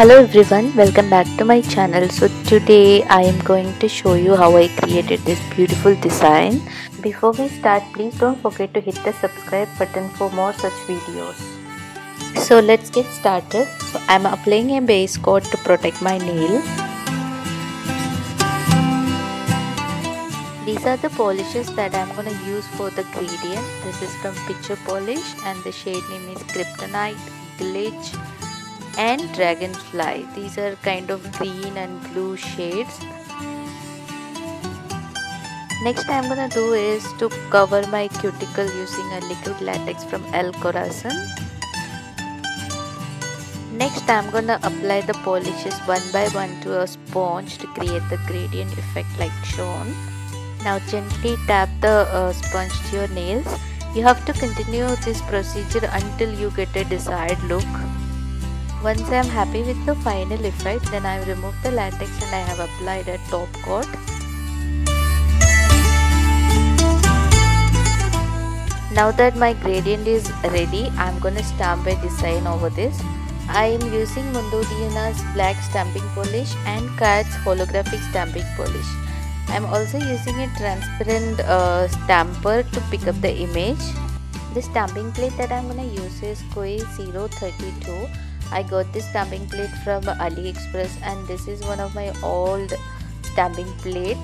hello everyone welcome back to my channel. So today i am going to show you how i created this beautiful design. Before we start please don't forget to hit the subscribe button for more such videos. So let's get started. So i'm applying a base coat to protect my nail. These are the polishes that i'm to use for the gradient. This is from picture polish and the shade name is kryptonite glitch and dragonfly. These are kind of green and blue shades. Next I'm gonna do is to cover my cuticle using a liquid latex from El Corazon. Next I'm gonna apply the polishes one by one to a sponge to create the gradient effect like shown. Now gently tap the uh, sponge to your nails. You have to continue this procedure until you get a desired look once I am happy with the final effect, then I remove the latex and I have applied a top coat. Now that my gradient is ready, I am gonna stamp a design over this. I am using Mundo De Unas black stamping polish and KADS holographic stamping polish. I am also using a transparent uh, stamper to pick up the image. The stamping plate that I am gonna use is Cooi 032 I got this stamping plate from AliExpress and this is one of my old stamping plate.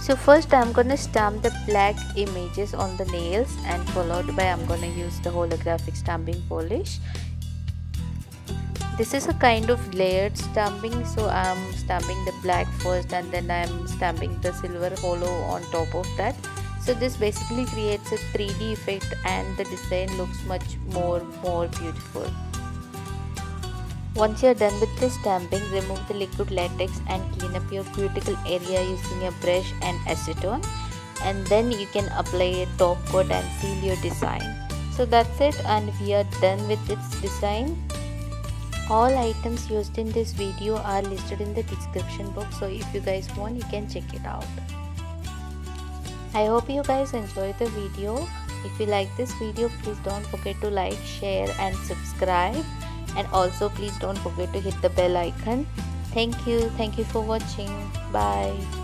So first I'm gonna stamp the black images on the nails and followed by I'm gonna use the holographic stamping polish. This is a kind of layered stamping so I'm stamping the black first and then I'm stamping the silver holo on top of that. So this basically creates a 3D effect and the design looks much more more beautiful. Once you're done with the stamping, remove the liquid latex and clean up your cuticle area using a brush and acetone and then you can apply a top coat and seal your design. So that's it and we are done with this design. All items used in this video are listed in the description box so if you guys want you can check it out. I hope you guys enjoyed the video. If you like this video please don't forget to like, share and subscribe and also please don't forget to hit the bell icon. Thank you. Thank you for watching. Bye